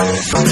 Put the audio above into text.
Música